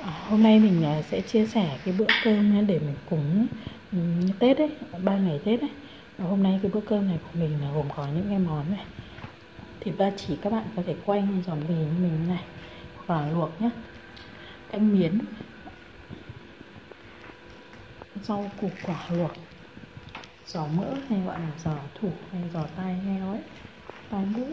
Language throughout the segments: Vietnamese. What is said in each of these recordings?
Hôm nay mình à, sẽ chia sẻ cái bữa cơm để mình cúng ừ, Tết ấy, ba ngày Tết ấy. Và hôm nay cái bữa cơm này của mình là gồm có những cái món này. Thịt ba chỉ các bạn có thể quay như giòn mì như mình này hoặc là luộc nhé. Canh miến, rau củ quả luộc, giò mỡ hay gọi là giò thủ hay giò tai heo ấy, tai mũ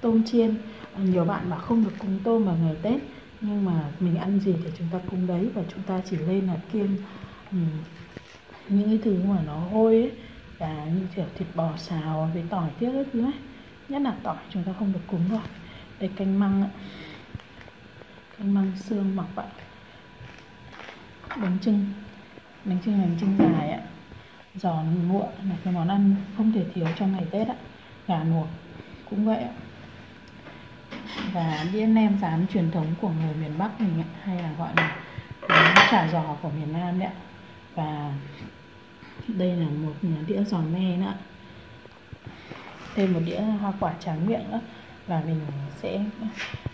tôm chiên. Nhiều bạn bảo không được cúng tôm vào ngày Tết nhưng mà mình ăn gì thì chúng ta cúng đấy và chúng ta chỉ lên là kiêng um, những cái thứ mà nó hôi ấy và như kiểu thịt bò xào với tỏi tiết các thứ ấy nhất là tỏi chúng ta không được cúng rồi đây canh măng ạ. Canh măng xương mọc ạ. Bánh trưng bánh trưng bánh trưng dài ạ. Giòn ngụa là cái món ăn không thể thiếu trong ngày tết ạ. Gà luộc cũng vậy ạ và đĩa nem rán truyền thống của người miền Bắc mình ấy, hay là gọi là món chả giò của miền Nam đấy ạ. Và đây là một đĩa giò me nữa. Thêm một đĩa hoa quả tráng miệng nữa và mình sẽ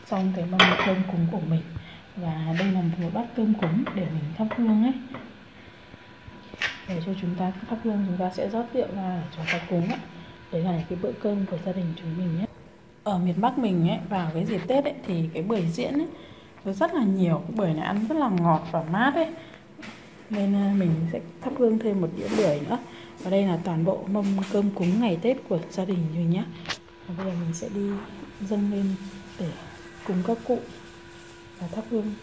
xong cái mâm cơm cúng của mình. Và đây là một bát cơm cúng để mình thắp hương ấy. Để cho chúng ta thắp hương chúng ta sẽ rót rượu ra để chúng ta cúng ạ. Đấy là cái bữa cơm của gia đình chúng mình nhé ở miền Bắc mình ấy vào cái dịp Tết ấy thì cái bưởi diễn ấy, nó rất là nhiều, cái bưởi này ăn rất là ngọt và mát ấy. Nên à, mình sẽ thắp hương thêm một đĩa bưởi nữa. Và đây là toàn bộ mâm cơm cúng ngày Tết của gia đình mình nhé. Và bây giờ mình sẽ đi dâng lên để cúng các cụ và thắp hương.